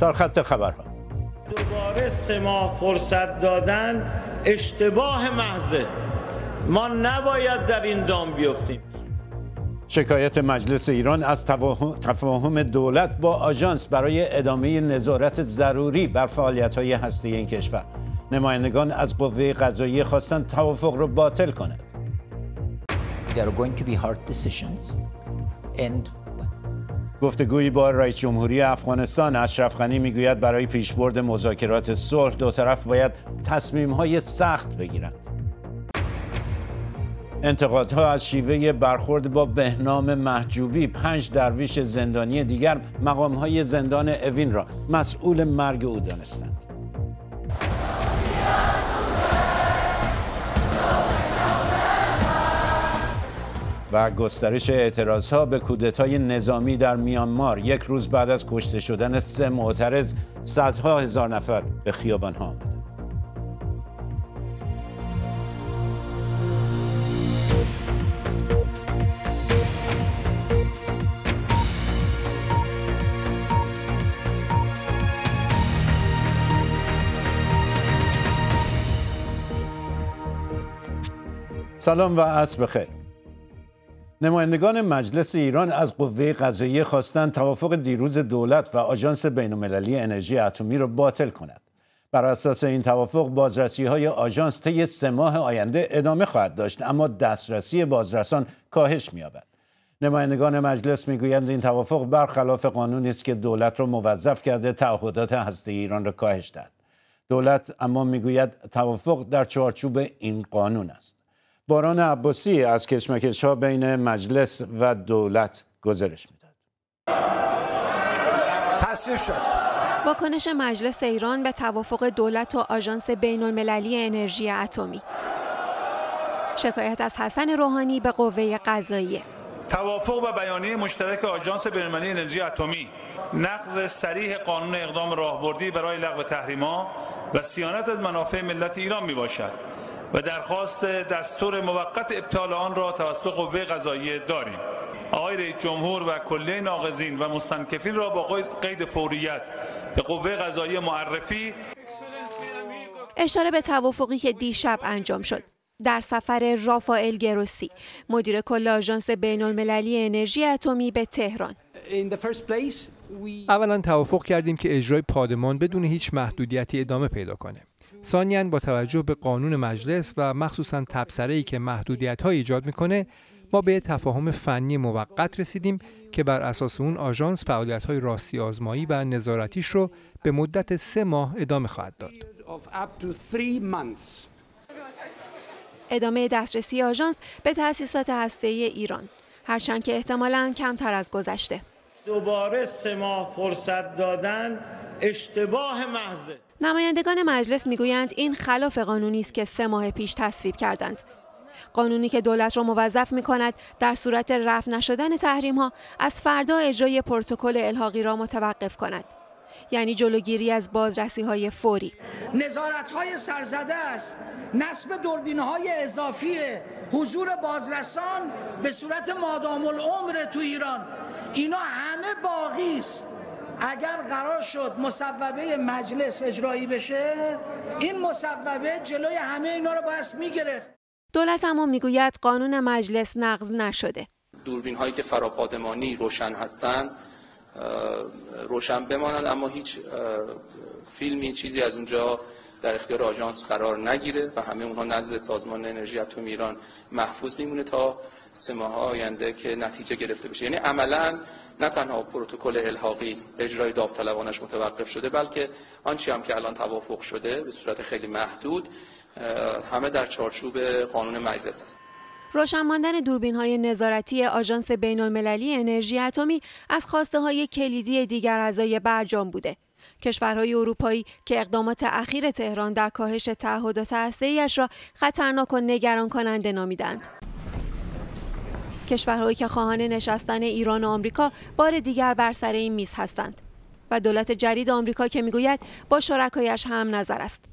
سرخط خبرها دوباره سه ماه فرصت دادن اشتباه محضه. ما نباید در این دام بیفتیم. شکایت مجلس ایران از تفاهم دولت با آژانس برای ادامه نظارت ضروری بر فعالیت‌های هسته این کشور. نمایندگان از قوه قضاییه خواستند توافق را باطل کند. گفتگویی با رئیس جمهوری افغانستان. اشرف غنی می‌گوید برای پیشبرد مذاکرات صلح دو طرف باید تصمیم‌های سخت بگیرند. انتقادها از شیوه برخورد با بهنام محجوبی پنج درویش زندانی دیگر مقامهای زندان اوین را مسئول مرگ او دانستند. و گسترش اعتراض ها به کودتای نظامی در میانمار یک روز بعد از کشته شدن سه معترض صدها هزار نفر به خیابان ها آمدند. سلام و عصر بخیر. نمایندگان مجلس ایران از قوه قضاییه خواستند توافق دیروز دولت و آژانس بین‌المللی انرژی اتمی را باطل کند. بر اساس این توافق بازرسی های آژانس طی سه ماه آینده ادامه خواهد داشت اما دسترسی بازرسان کاهش می‌یابد. نمایندگان مجلس می‌گویند این توافق برخلاف قانونی است که دولت را موظف کرده تعهدات هسته ایران را کاهش دهد. دولت اما می‌گوید توافق در چارچوب این قانون است. باران عباسی از کشمکش ها بین مجلس و دولت گزارش می‌داد. تصویب شد. واکنش مجلس ایران به توافق دولت و آژانس بین المللی انرژی اتمی شکایت از حسن روحانی به قوه قضاییه توافق و بیانیه مشترک آژانس بین‌المللی انرژی اتمی نقض سریح قانون اقدام راهبردی برای لغو تحریما و سیانت از منافع ملت ایران می باشد و درخواست دستور موقت ابطال آن را توسط قوه قضاییه داریم. آقای رئیس جمهور و کلیه ناقضین و مستنکفین را با قید فوریت به قوه قضاییه معرفی اشاره به توافقی که دیشب انجام شد. در سفر رافائل گروسی مدیر کل آژانس بین المللی انرژی اتمی به تهران. اولا توافق کردیم که اجرای پادمان بدون هیچ محدودیتی ادامه پیدا کنه. ثانیا با توجه به قانون مجلس و مخصوصا تبصره ای که محدودیت های ایجاد می‌کنه ما به تفاهم فنی موقت رسیدیم که بر اساس اون آژانس فعالیت های راستی آزمایی و نظارتیش رو به مدت سه ماه ادامه خواهد داد. ادامه دسترسی آژانس به تأسیسات هسته ایران هرچند که احتمالاً کمتر از گذشته. دوباره سه ماه فرصت دادن اشتباه محضه. نمایندگان مجلس می‌گویند این خلاف قانونی است که سه ماه پیش تصویب کردند. قانونی که دولت را موظف می کند در صورت رفع نشدن تحریم ها از فردا اجرای پروتکل الحاقی را متوقف کند. یعنی جلوگیری از بازرسی های فوری. نظارت های سرزده است. نصب دوربین های اضافی حضور بازرسان به صورت مادام العمر تو ایران. اینا همه باقی است. اگر قرار شد مصوبه مجلس اجرایی بشه این مصوبه جلوی همه اینا رو باید می‌گرفت. دولت اما می‌گوید قانون مجلس نقض نشده. دوربین هایی که فراپادمانی روشن هستند روشن بمانند اما هیچ فیلمی چیزی از اونجا در اختیار آژانس قرار نگیره و همه اونها نزد سازمان انرژی اتمی ایران محفوظ میمونه تا سه ماه آینده که نتیجه گرفته بشه. یعنی عملا نه تنها پروتکل الحاقی اجرای داوطلبانش متوقف شده بلکه آنچه هم که الان توافق شده به صورت خیلی محدود همه در چارچوب قانون مجلس است روشن ماندن دوربین های نظارتی آژانس بین المللی انرژی اتمی از خواسته های کلیدی دیگر اعضای برجام بوده کشورهای اروپایی که اقدامات اخیر تهران در کاهش تعهدات هسته‌ایش را خطرناک و نگران کننده نامیدند. کشورهایی که خواهان نشستن ایران و آمریکا بار دیگر بر سر این میز هستند. و دولت جدید آمریکا که می‌گوید با شرکایش هم نظر است.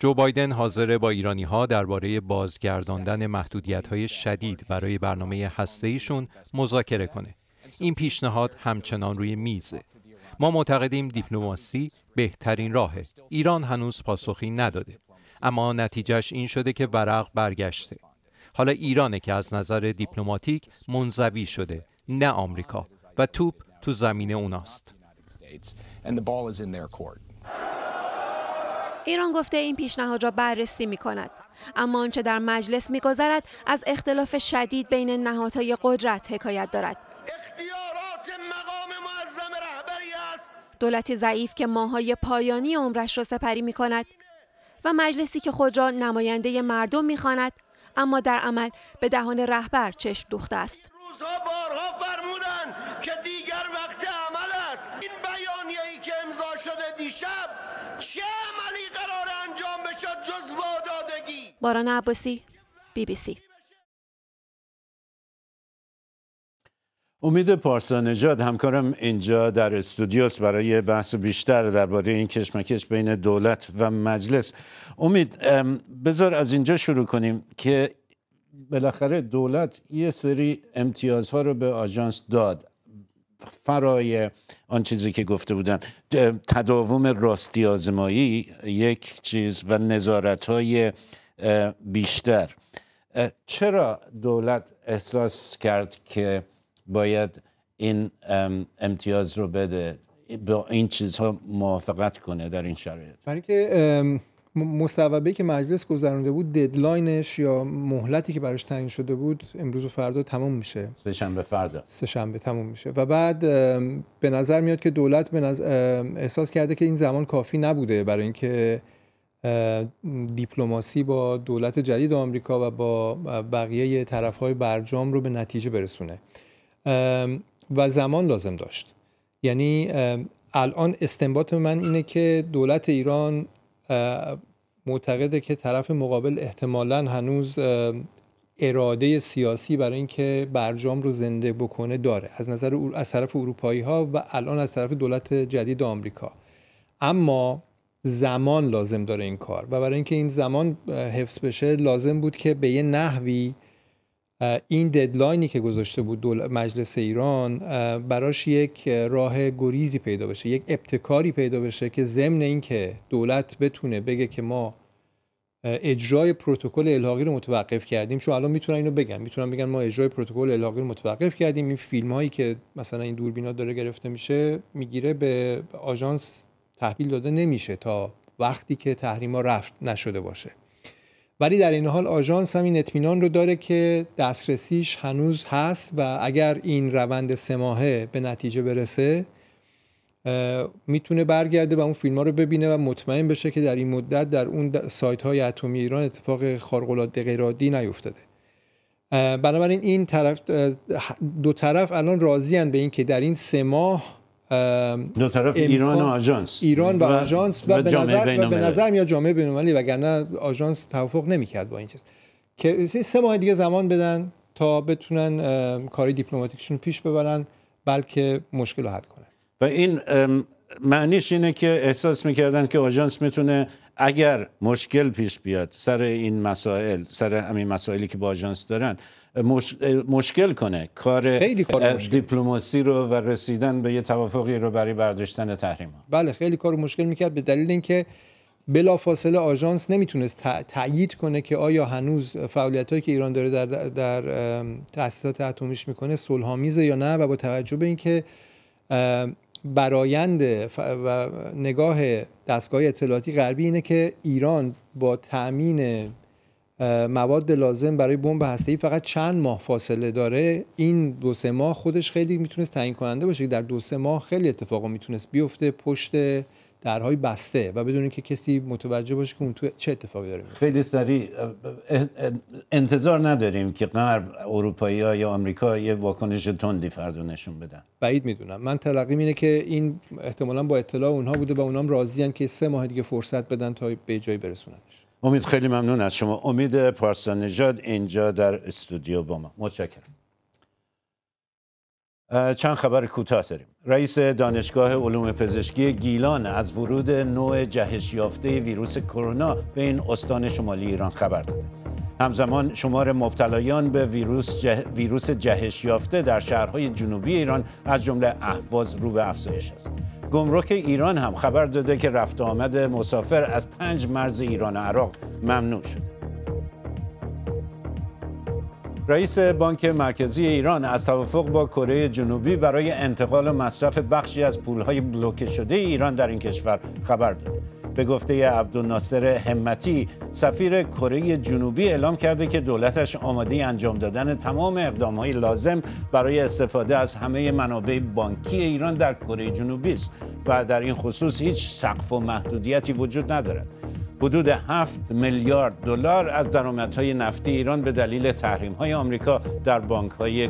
جو بایدن حاضر با ایرانی ها درباره بازگرداندن محدودیت های شدید برای برنامه هسته ایشون مذاکره کنه. این پیشنهاد همچنان روی میزه. ما معتقدیم دیپلماسی بهترین راهه. ایران هنوز پاسخی نداده. اما نتیجهش این شده که ورق برگشته. حالا ایرانه که از نظر دیپلماتیک منزوی شده نه آمریکا و توپ تو زمین اوناست ایران گفته این پیشنهاد را بررسی می کند. اما آنچه در مجلس میگذرد از اختلاف شدید بین نهادهای قدرت حکایت دارد. اختیارات مقام معظم رهبری است. دولتی ضعیف که ماهای پایانی عمرش را سپری می کند و مجلسی که خود را نماینده مردم می‌خواند اما در عمل به دهان رهبر چشم دوخته است. روزها بارها فرمودن که دیگر وقت عمل است. این بیانیه‌ای که امضا شده دیشب چه عملی قرار انجام بشد جز وادادگی؟ باران عباسی بی بی سی امید پارسا نژاد همکارم اینجا در استودیوس برای بحث بیشتر درباره این کشمکش بین دولت و مجلس امید بذار از اینجا شروع کنیم که بالاخره دولت یه سری امتیازها رو به آژانس داد. فرای آن چیزی که گفته بودن. تداوم راستی آزمایی یک چیز و نظارت های بیشتر. چرا دولت احساس کرد که باید این امتیاز رو بده؟ با این چیزها موافقت کنه در این شرایط. برای که مصوبه که مجلس گذرانده بود ددلاینش یا مهلتی که براش تعیین شده بود امروز و فردا تمام میشه. سه شنبه فردا. سه شنبه تمام میشه. و بعد به نظر میاد که دولت به احساس کرده که این زمان کافی نبوده برای اینکه دیپلماسی با دولت جدید آمریکا و با بقیه طرف های برجام رو به نتیجه برسونه. و زمان لازم داشت. یعنی الان استنباط من اینه که دولت ایران معتقده که طرف مقابل احتمالا هنوز اراده سیاسی برای اینکه برجام رو زنده بکنه داره از نظر از طرف اروپایی ها و الان از طرف دولت جدید آمریکا. اما زمان لازم داره این کار و برای اینکه این زمان حفظ بشه لازم بود که به یه نحوی این ددلاینی که گذاشته بود مجلس ایران براش یک راه گریزی پیدا بشه یک ابتکاری پیدا بشه که ضمن اینکه دولت بتونه بگه که ما اجرای پروتکل الحاقی رو متوقف کردیم چون الان می‌تونن اینو بگن. می‌تونن بگن ما اجرای پروتکل الحاقی رو متوقف کردیم. این فیلم هایی که مثلا این دوربینا داره گرفته میشه می‌گیره به آژانس تحویل داده نمیشه تا وقتی که تحریما رفت نشده باشه. ولی در این حال آژانس هم این اطمینان رو داره که دسترسیش هنوز هست و اگر این روند سه ماهه به نتیجه برسه می‌تونه برگرده و اون فیلم ها رو ببینه و مطمئن بشه که در این مدت در اون سایت های اتمی ایران اتفاق خارق العاده غیر نیفتاده بنابراین این طرف دو طرف الان راضی به این که در این سه ماه دو طرف ایران و آژانس. ایران و, آژانس و, به نظر و به نظر میاد جامعه بین‌المللی وگرنه آژانس توافق نمی‌کرد با این چیز. که سه ماه دیگه زمان بدن تا بتونن کاری دیپلماتیکشون پیش ببرن بلکه مشکل رو حل کنن. و این معنیش اینه که احساس می‌کردن که آژانس می‌تونه اگر مشکل پیش بیاد سر این مسائل سر همین مسائلی که با آژانس دارن مشکل کنه کار, خیلی کار دیپلماسی رو و رسیدن به یه توافقی رو برای برداشتن تحریم ها. بله خیلی کار مشکل می‌کرد به دلیل اینکه بلافاصله آژانس نمی‌تونست تایید کنه که آیا هنوز فعالیت هایی که ایران داره در, در تاسیسات اتمیش می‌کنه صلحآمیز یا نه و با توجه به اینکه برایند و نگاه دستگاه اطلاعاتی غربی اینه که ایران با تامین مواد لازم برای بمب هسته‌ای فقط چند ماه فاصله داره. این دو سه ماه خودش خیلی می‌تونست تعیین کننده باشه. در دو سه ماه خیلی اتفاقا می‌تونست بیفته. پشت درهای بسته و بدون که کسی متوجه باشه که اون تو چه اتفاقی داره خیلی سریع انتظار نداریم که غرب اروپایی یا آمریکا یه واکنش تندی فردا نشون بدن. بعید می‌دونم. من تلقیم اینه که این احتمالا با اطلاع اونها بوده و اونام راضیان که سه ماه دیگه فرصت بدن تا به جای برسوننش. امید خیلی ممنون از شما. امید پارسان نژاد اینجا در استودیو با ما. متشکرم. چند خبر کوتاه داریم رئیس دانشگاه علوم پزشکی گیلان از ورود نوع جهش یافته ویروس کرونا به این استان شمالی ایران خبر داده همزمان شمار مبتلایان به ویروس, جه... ویروس جهش یافته در شهرهای جنوبی ایران از جمله اهواز رو به افزایش است. گمرک ایران هم خبر داده که رفت آمد مسافر از پنج مرز ایران و عراق ممنوع شده. رئیس بانک مرکزی ایران از توافق با کره جنوبی برای انتقال و مصرف بخشی از پولهای بلوکه شده ایران در این کشور خبر داده. به گفته عبدالناصر همتی سفیر کره جنوبی اعلام کرده که دولتش آماده انجام دادن تمام اقدامهای لازم برای استفاده از همه منابع بانکی ایران در کره جنوبی است و در این خصوص هیچ سقف و محدودیتی وجود ندارد حدود 7 میلیارد دلار از درآمدهای نفتی ایران به دلیل تحریم‌های آمریکا در بانک‌های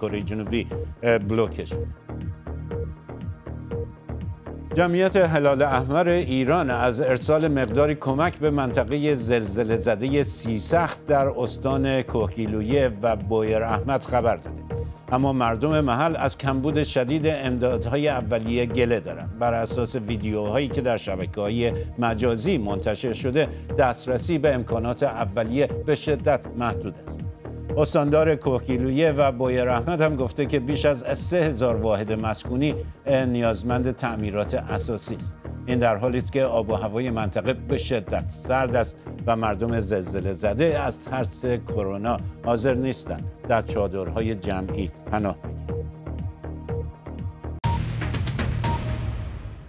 کره جنوبی بلوکه شد. جمعیت هلال احمر ایران از ارسال مقداری کمک به منطقه زلزله زده سیسخت در استان کوهگیلویه و بویر احمد خبر داده اما مردم محل از کمبود شدید امدادهای اولیه گله دارند بر اساس ویدیوهایی که در شبکه های مجازی منتشر شده دسترسی به امکانات اولیه به شدت محدود است. استاندار کوهگیلویه و بایر احمد هم گفته که بیش از سه هزار واحد مسکونی نیازمند تعمیرات اساسی است. این در حالی است که آب و هوای منطقه به شدت سرد است و مردم زلزله زده از ترس کرونا حاضر نیستند در چادرهای جمعی پناه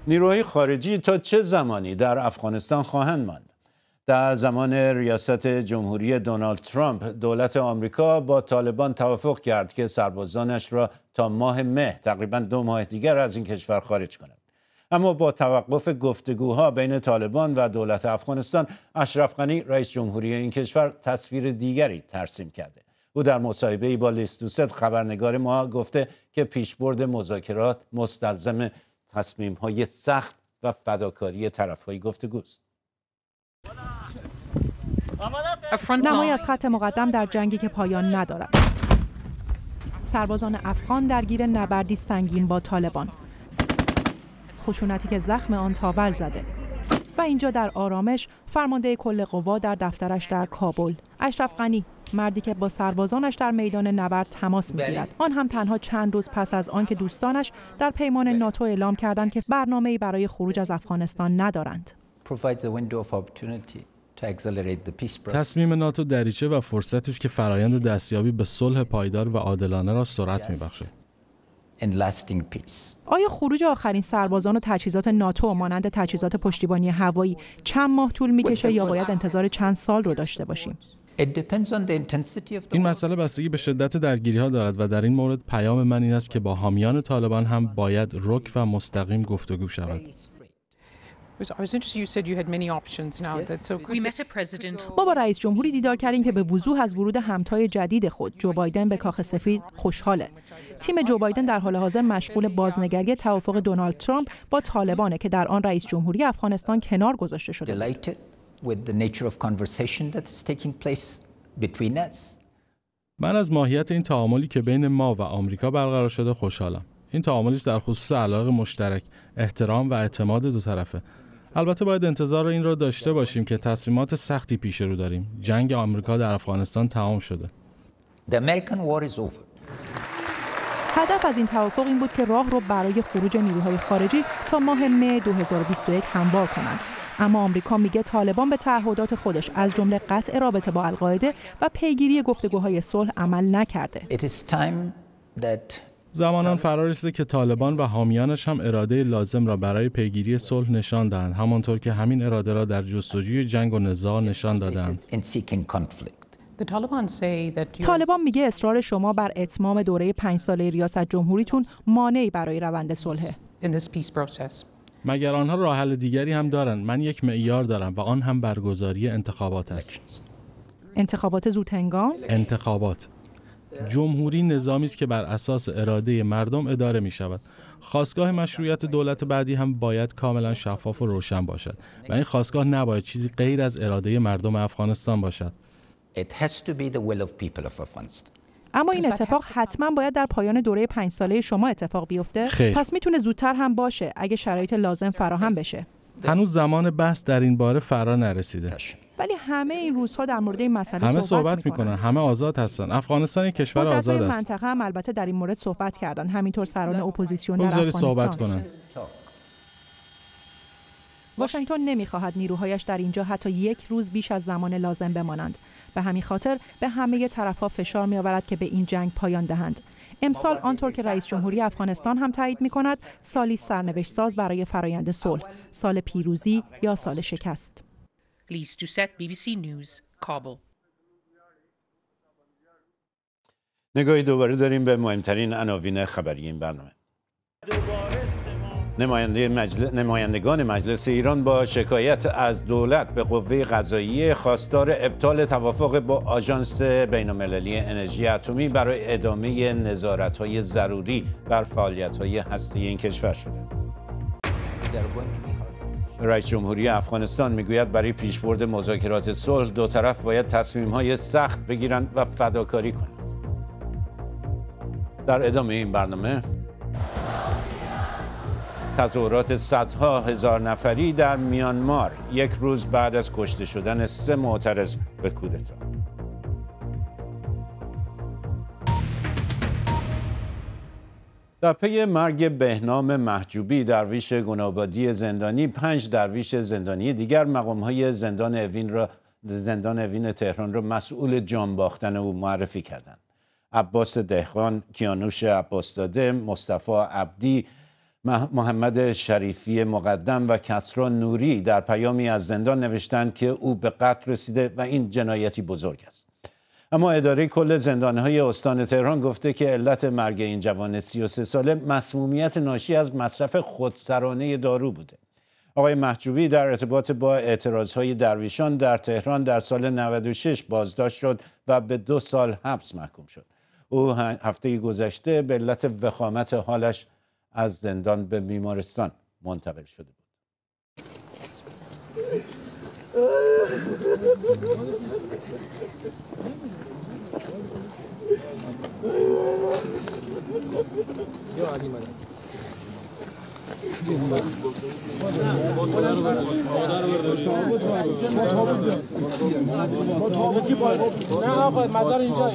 نیروهای خارجی تا چه زمانی در افغانستان خواهند ماند؟ در زمان ریاست جمهوری دونالد ترامپ دولت آمریکا با طالبان توافق کرد که سربازانش را تا ماه مه تقریبا دو ماه دیگر از این کشور خارج کند. اما با توقف گفتگوها بین طالبان و دولت افغانستان اشرف غنی رئیس جمهوری این کشور تصویر دیگری ترسیم کرده. او در مصاحبه با لیستوست خبرنگار ما گفته که پیشبرد مذاکرات مستلزم تصمیم‌های سخت و فداکاری طرفهای گفتگوست. نمایی از خط مقدم در جنگی که پایان ندارد. سربازان افغان درگیر نبردی سنگین با طالبان. خشونتی که زخم آن تاول زده. و اینجا در آرامش فرمانده کل قوا در دفترش در کابل. اشرف غنی مردی که با سربازانش در میدان نبرد تماس می‌گیرد. آن هم تنها چند روز پس از آن که دوستانش در پیمان ناتو اعلام کردند که برنامه‌ای برای خروج از افغانستان ندارند. تصمیم ناتو دریچه و فرصتی است که فرایند دستیابی به صلح پایدار و عادلانه را سرعت میبخشد. آیا خروج آخرین سربازان و تجهیزات ناتو مانند تجهیزات پشتیبانی هوایی چند ماه طول می‌کشه یا باید انتظار چند سال رو داشته باشیم؟ این مسئله بستگی به شدت درگیری ها دارد و در این مورد پیام من این است که با حامیان طالبان هم باید رک و مستقیم گفتگو شود. ما با رئیس جمهوری دیدار کردیم که به وضوح از ورود همتای جدید خود جو بایدن به کاخ سفید خوشحاله. تیم جو بایدن در حال حاضر مشغول بازنگری توافق دونالد ترامپ با طالبانه که در آن رئیس جمهوری افغانستان کنار گذاشته شده. من از ماهیت این تعاملی که بین ما و آمریکا برقرار شده خوشحالم. این تعاملی است در خصوص علاقه مشترک، احترام و اعتماد دو طرفه. البته باید انتظار این را داشته باشیم که تصمیمات سختی پیش رو داریم. جنگ آمریکا در افغانستان تمام شده. هدف از این توافق این بود که راه رو برای خروج نیروهای خارجی تا ماه مه 2021 هموار کنند. اما آمریکا میگه طالبان به تعهدات خودش از جمله قطع رابطه با القاعده و پیگیری گفتگوهای صلح عمل نکرده. زمانان فرا رسیده که طالبان و حامیانش هم اراده لازم را برای پیگیری صلح نشان دهند. همانطور که همین اراده را در جستجوی جنگ و نزاع نشان دادند. طالبان میگه اصرار شما بر اتمام دوره پنج ساله ریاست جمهوریتون مانعی برای روند صلح. مگر آنها راه حل دیگری هم دارند؟ من یک معیار دارم و آن هم برگزاری انتخابات است. انتخابات زود هنگام انتخابات. جمهوری نظامی است که بر اساس اراده مردم اداره می شود. خواستگاه مشروعیت دولت بعدی هم باید کاملا شفاف و روشن باشد. و این خواستگاه نباید چیزی غیر از اراده مردم افغانستان باشد. اما این اتفاق حتما باید در پایان دوره پنج ساله شما اتفاق بیفته. خیر. پس می‌تونه زودتر هم باشه اگه شرایط لازم فراهم بشه. هنوز زمان بحث در این باره فرا نرسیده. ولی همه این روزها در مورد این مسئله همه صحبت, صحبت می‌کنن. همه آزاد هستن. افغانستان یک کشور آزاد است. منطقه هم البته در این مورد صحبت کردن. همینطور سران اپوزیسیون در افغانستان. صحبت کنند واشنگتن نمی‌خواهد نیروهایش در اینجا حتی یک روز بیش از زمان لازم بمانند. به همین خاطر به همه طرفها فشار میآورد که به این جنگ پایان دهند. امسال آنطور که رئیس جمهوری افغانستان هم تایید می کند سالی سرنوشت ساز برای فرایند صلح. سال پیروزی یا سال شکست. Lise Doucette, BBC News, Kabul. نگاهی دوباره داریم به مهمترین عناوین خبری این برنامه نماینده مجل... نمایندگان مجلس ایران با شکایت از دولت به قوه قضاییه خواستار ابطال توافق با آژانس بین‌المللی انرژی اتمی برای ادامه نظارت‌های ضروری بر فعالیت‌های هسته این کشور شده. رئیس جمهوری افغانستان می‌گوید برای پیشبرد مذاکرات صلح دو طرف باید تصمیم‌های سخت بگیرند و فداکاری کنند. در ادامه این برنامه تظاهرات صدها هزار نفری در میانمار یک روز بعد از کشته شدن سه معترض به کودتا در پی مرگ بهنام محجوبی درویش گنابادی زندانی پنج درویش زندانی دیگر مقامهای زندان اوین را زندان اوین تهران را مسئول جان باختن او معرفی کردند. عباس دهقان کیانوش عباسزاده مصطفی عبدی محمد شریفی مقدم و کسرا نوری در پیامی از زندان نوشتند که او به قتل رسیده و این جنایتی بزرگ است. اما اداره کل زندانهای استان تهران گفته که علت مرگ این جوان 33 ساله مسمومیت ناشی از مصرف خودسرانه دارو بوده. آقای محجوبی در ارتباط با اعتراضهای درویشان در تهران در سال 96 بازداشت شد و به دو سال حبس محکوم شد. او هفته گذشته به علت وخامت حالش از زندان به بیمارستان منتقل شده بود. نه آقا مدار اینجا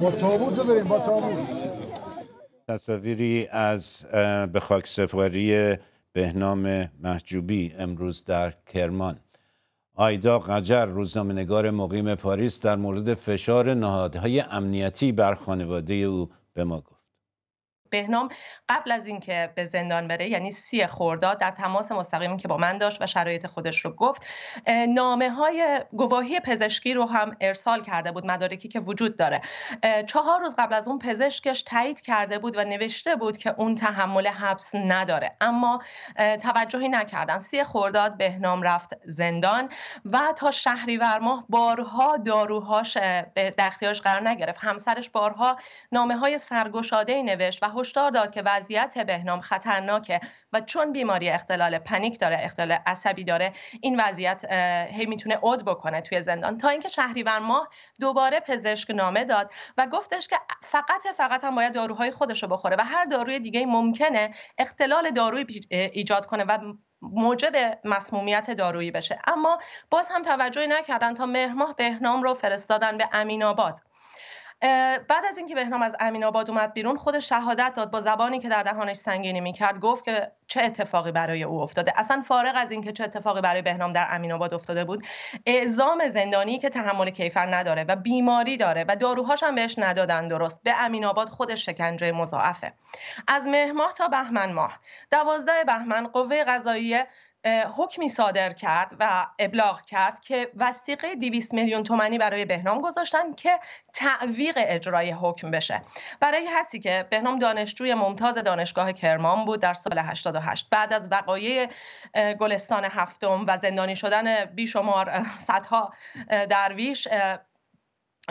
با تابوت بریم با تابوت. تصاویری از به خاک سپاری بهنام محجوبی امروز در کرمان. آیدا قجر روزنامه‌نگار مقیم پاریس در مورد فشار نهادهای امنیتی بر خانواده او به ما گفت. بهنام قبل از اینکه به زندان بره یعنی سی خرداد در تماس مستقیمی که با من داشت و شرایط خودش رو گفت نامه های گواهی پزشکی رو هم ارسال کرده بود مدارکی که وجود داره. چهار روز قبل از اون پزشکش تایید کرده بود و نوشته بود که اون تحمل حبس نداره. اما توجهی نکردن. سی خرداد بهنام رفت زندان و تا شهریور ماه بارها داروهاش در اختیارش قرار نگرفت. همسرش بارها نامه های سرگشاده نوشت و هشدار داد که وضعیت بهنام خطرناکه و چون بیماری اختلال پنیک داره اختلال عصبی داره این وضعیت هی می‌تونه عود بکنه توی زندان. تا اینکه شهریور ماه دوباره پزشک نامه داد و گفتش که فقط فقط هم باید داروهای خودش رو بخوره و هر داروی دیگه ممکنه اختلال دارویی ایجاد کنه و موجب مسمومیت دارویی بشه. اما باز هم توجهی نکردن تا مهر ماه بهنام رو فرستادن به امین آباد. بعد از اینکه بهنام از امین آباد اومد بیرون خود شهادت داد با زبانی که در دهانش سنگینی می‌کرد گفت که چه اتفاقی برای او افتاده. اصلا فارغ از اینکه چه اتفاقی برای بهنام در امین آباد افتاده بود اعزام زندانی که تحمل کیفر نداره و بیماری داره و داروهاش هم بهش ندادن درست به امین آباد خودش شکنجه مضاعفه. از مهر ماه تا بهمن ماه. دوازده بهمن قوه قضاییه حکمی صادر کرد و ابلاغ کرد که وسیقه 200 میلیون تومانی برای بهنام گذاشتن که تعویق اجرای حکم بشه. برای هستی که بهنام دانشجوی ممتاز دانشگاه کرمان بود در سال 88 بعد از وقایع گلستان هفتم و زندانی شدن بیشمار صدها درویش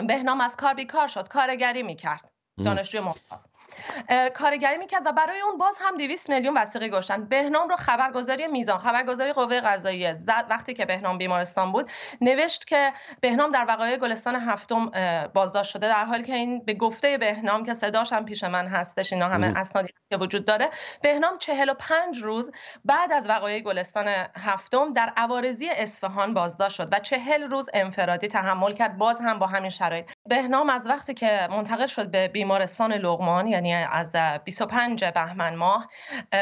بهنام از کار بیکار شد کارگری می‌کرد. دانشجوی ممتاز. کارگری می‌کرد و برای اون باز هم 200 میلیون وسیقه گشتن بهنام رو خبرگزاری میزان خبرگزاری قوه قضاییه. وقتی که بهنام بیمارستان بود نوشت که بهنام در وقایع گلستان هفتم بازداشت شده در حالی که این به گفته بهنام که صداش هم پیش من هستش اینا همه اسنادی که وجود داره. بهنام 45 روز بعد از وقایع گلستان هفتم در عوارضی اصفهان بازداشت شد و 40 روز انفرادی تحمل کرد. باز هم با همین شرایط. بهنام از وقتی که منتقل شد به بیمارستان لغمان یعنی از 25 بهمن ماه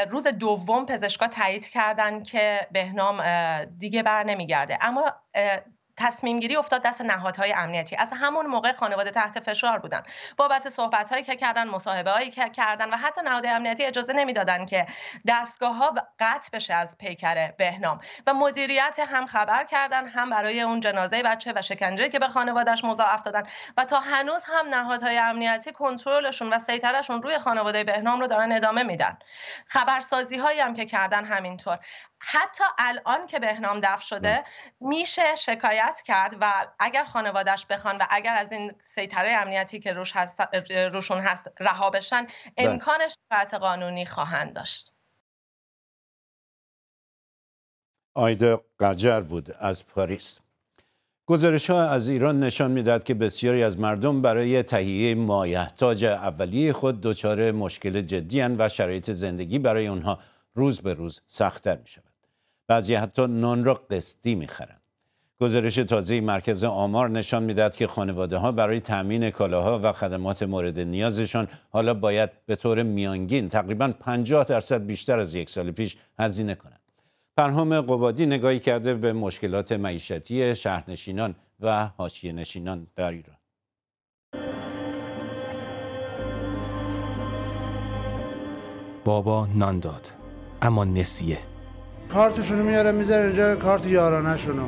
روز دوم پزشکا تایید کردن که بهنام دیگه بر نمیگرده. اما تصمیم گیری افتاد دست نهادهای امنیتی. از همون موقع خانواده تحت فشار بودن. بابت صحبت هایی که کردن مصاحبه هایی که کردن و حتی نهادهای امنیتی اجازه نمی‌دادن که دستگاه ها قطع بشه از پیکر بهنام. و مدیریت هم خبر کردن هم برای اون جنازه بچه و شکنجه که به خانوادهش مضاعف دادن. و تا هنوز هم نهادهای امنیتی کنترلشون و سیطرهشون روی خانواده بهنام رو دارن ادامه میدن. خبرسازی هایی هم که کردن همینطور. حتی الان که بهنام دفن شده میشه شکایت کرد و اگر خانوادهش بخوان و اگر از این سیطره امنیتی که روش هست، روشون هست رها بشن امکان شکایت قانونی خواهند داشت. آیده قجر بود از پاریس. گزارش ها از ایران نشان می‌داد که بسیاری از مردم برای تهیه مایحتاج اولیه خود دچار مشکل جدی و شرایط زندگی برای اونها روز به روز سختتر می شود. بعضی حتی نان را قسطی می‌خرند گزارش تازه مرکز آمار نشان می‌دهد که خانواده ها برای تامین کالاها و خدمات مورد نیازشان حالا باید به طور میانگین تقریبا 50 درصد بیشتر از یک سال پیش هزینه کنند. پرهام قبادی نگاهی کرده به مشکلات معیشتی شهرنشینان و حاشیه نشینان در ایران. بابا نان داد اما نسیه کارتشونو میارن می‌ذارن اینجا کارت یارانهشونو.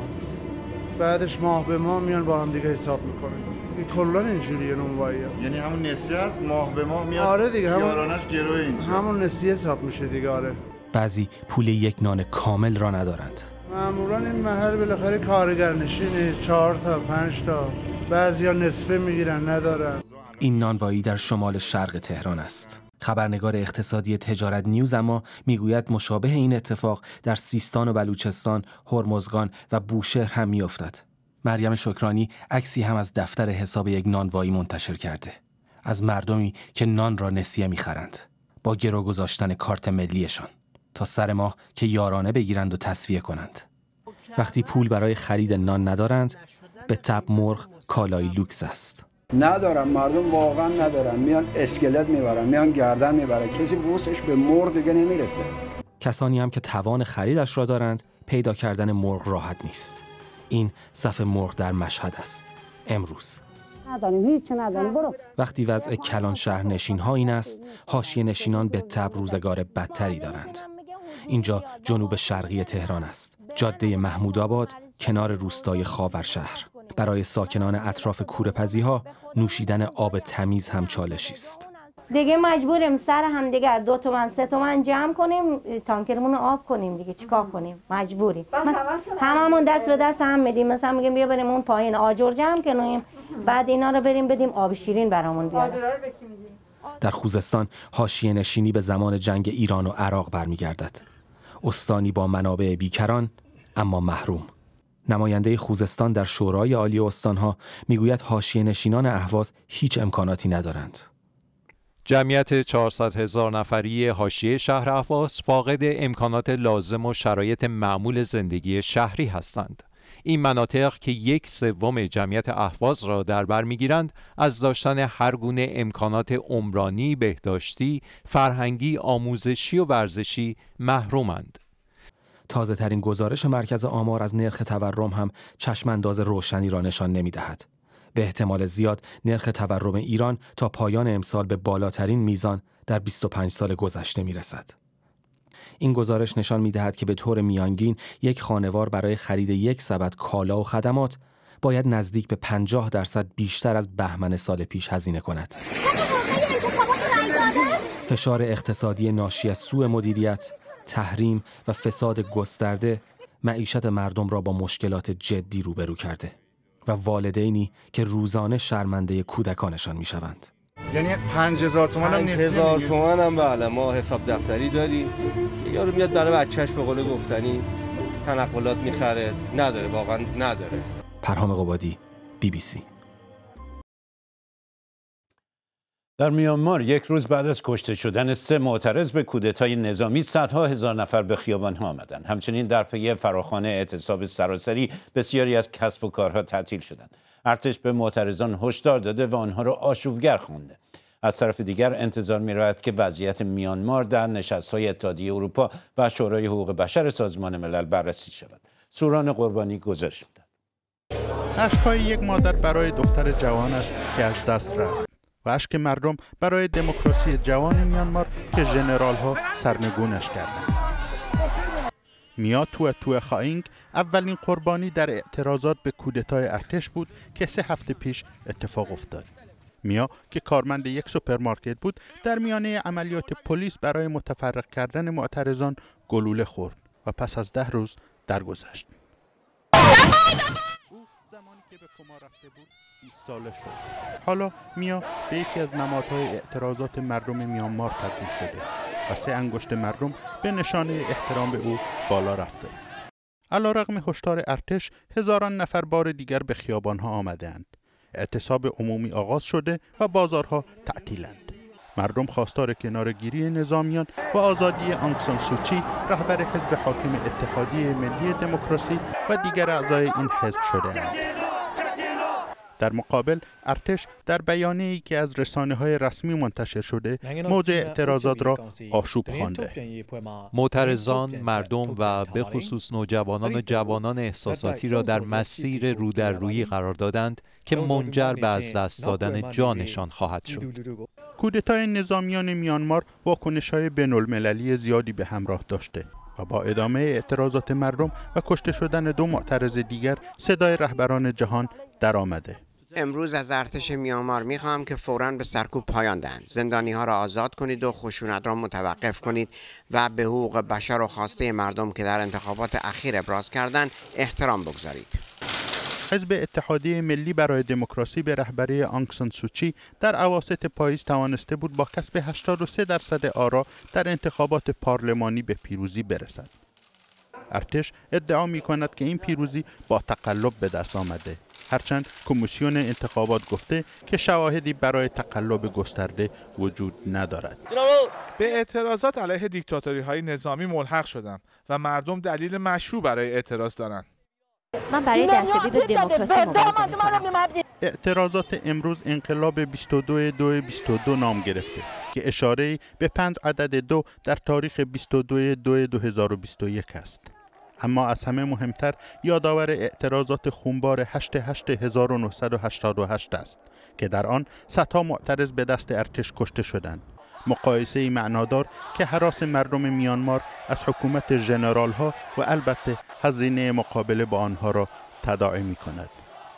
بعدش ماه به ماه میان با هم دیگه حساب می‌کنن. کلا اینجوریه نونوایی یعنی همون نسیه است ماه به ماه میاد آره دیگه همون یارانش گروه اینجا. همون نسیه حساب میشه دیگه آره. بعضی پول یک نان کامل را ندارند. معمولا این محل بالاخره کارگر نشینه چهار تا پنج تا. بعضی ها نصفه می‌گیرن ندارن. این نانوایی در شمال شرق تهران است. خبرنگار اقتصادی تجارت نیوز اما می‌گوید مشابه این اتفاق در سیستان و بلوچستان، هرمزگان و بوشهر هم میافتد. مریم شکرانی عکسی هم از دفتر حساب یک نانوایی منتشر کرده. از مردمی که نان را نسیه می‌خرند با گرو گذاشتن کارت ملیشان تا سر ماه که یارانه بگیرند و تصویه کنند. وقتی پول برای خرید نان ندارند به تب مرغ کالای لوکس است. ندارم مردم واقعا ندارن میان اسکلت می‌برن میان گردن می‌برن. کسی بوسش به مرغ دیگه نمی‌رسه. کسانی هم که توان خریدش را دارند پیدا کردن مرغ راحت نیست. این صف مرغ در مشهد است. امروز. نداریم هیچ نداریم برو. وقتی وضع کلان شهر نشین ها این است حاشیه نشینان به تب روزگار بدتری دارند. اینجا جنوب شرقی تهران است. جاده محمود آباد کنار روستای خاورشهر. برای ساکنان اطراف کورپزی ها نوشیدن آب تمیز هم چالشی است. دیگه مجبوریم سر هم دیگر دو تومن سه تومن جمع کنیم تانکرمون رو آب کنیم دیگه. چیکار کنیم؟ مجبوریم. هممون دست به دست هم میدیم. مثلا میگیم بیا بریم اون پایین آجر جمع کنیم. بعد اینا رو بریم بدیم آب شیرین برامون بیارن. در خوزستان حاشیه نشینی به زمان جنگ ایران و عراق برمیگردد. استانی با منابع بیکران اما محروم. نماینده خوزستان در شورای عالی استانها می‌گوید حاشیه نشینان اهواز هیچ امکاناتی ندارند. جمعیت 400 هزار نفری حاشیه شهر اهواز فاقد امکانات لازم و شرایط معمول زندگی شهری هستند. این مناطق که یک سوم جمعیت اهواز را در بر می‌گیرند از داشتن هر گونه امکانات عمرانی، بهداشتی، فرهنگی، آموزشی و ورزشی محرومند. تازه ترین گزارش مرکز آمار از نرخ تورم هم چشم انداز روشنی را نشان نمی دهد. به احتمال زیاد نرخ تورم ایران تا پایان امسال به بالاترین میزان در 25 سال گذشته می رسد. این گزارش نشان می دهد که به طور میانگین یک خانوار برای خرید یک سبد کالا و خدمات باید نزدیک به 50 درصد بیشتر از بهمن سال پیش هزینه کند. فشار اقتصادی ناشی از سوء مدیریت، تحریم و فساد گسترده معیشت مردم را با مشکلات جدی روبرو کرده و والدینی که روزانه شرمنده کودکانشان می شوند. یعنی 5000 تومان هم نیست هزار تومان هم بله. ما حساب دفتری داریم. که یارو میاد برای بچهش به قول گفتنی تنقلات می‌خره. نداره واقعا نداره. پرهام قبادی بی بی سی. در میانمار یک روز بعد از کشته شدن سه معترض به کودتای نظامی صدها هزار نفر به خیابان ها آمدند. همچنین در پی فراخوان اعتصاب سراسری بسیاری از کسب و کارها تعطیل شدند. ارتش به معترضان هشدار داده و آنها را آشوبگر خوانده از طرف دیگر انتظار می رود که وضعیت میانمار در نشست های اتحادیه اروپا و شورای حقوق بشر سازمان ملل بررسی شود. سوران قربانی گزارش می‌دهد. اشکهای یک مادر برای دختر جوانش که از دست رفت. و اشک مردم برای دموکراسی جوان میانمار که ژنرال ها سرنگونش کردند. میا تو تو خاینگ اولین قربانی در اعتراضات به کودتای ارتش بود که سه هفته پیش اتفاق افتاد. میا که کارمند یک سوپرمارکت بود در میانه عملیات پلیس برای متفرق کردن معترضان گلوله خورد و پس از ده روز درگذشت. او زمانی که به کما رفته بود 20 ساله شد. حالا میا به یکی از نمادهای اعتراضات مردم میانمار تبدیل شده و سه انگشت مردم به نشانه احترام به او بالا رفته. علا رقم هشدار ارتش هزاران نفر بار دیگر به خیابانها آمدهاند. اعتصاب عمومی آغاز شده و بازارها تعطیلند. مردم خواستار کنارگیری نظامیان و آزادی آنکسان سوچی رهبر حزب حاکم اتحادیه ملی دموکراسی و دیگر اعضای این حزب شده در مقابل ارتش در بیانیه‌ای که از رسانه های رسمی منتشر شده موج اعتراضات را آشوب خوانده. معترضان مردم و به خصوص نوجوانان و جوانان احساساتی را در مسیر رو در روی قرار دادند که منجر به از دست دادن جانشان خواهد شد. کودتای نظامیان میانمار واکنش های بین زیادی به همراه داشته و با ادامه اعتراضات مردم و کشته شدن دو معترض دیگر صدای رهبران جهان درآمده. امروز از ارتش میانمار می‌خواهم که فورا به سرکوب پایان دهند. زندانی ها را آزاد کنید و خشونت را متوقف کنید و به حقوق بشر و خواسته مردم که در انتخابات اخیر ابراز کردند احترام بگذارید. حزب اتحادیه ملی برای دموکراسی به رهبری آنکسان سوچی در اواسط پاییز توانسته بود با کسب 83 درصد آرا در انتخابات پارلمانی به پیروزی برسد. ارتش ادعا می کند که این پیروزی با تقلب به دست آمده. هرچند کمیسیون انتخابات گفته که شواهدی برای تقلب گسترده وجود ندارد. به اعتراضات علیه دیکتاتوری های نظامی ملحق شدم و مردم دلیل مشروع برای اعتراض دارند. من برای دستیابی به دموکراسی مبارزه می‌کنم. اعتراضات امروز انقلاب 22 دو 22 نام گرفته که اشاره به پنج عدد دو در تاریخ 22 دو 2021 است. اما از همه مهمتر یادآور اعتراضات خونبار 8 است که در آن صدها معترض به دست ارتش کشته شدند. مقایسه معنادار که حراس مردم میانمار از حکومت ژنرال ها و البته هزینه مقابله با آنها را تداعی می کند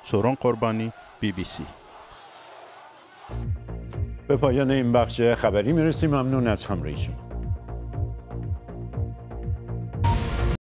سوران قربانی بی بی سی. به پایان این بخش خبری می رسیم ممنون از همراهی شما.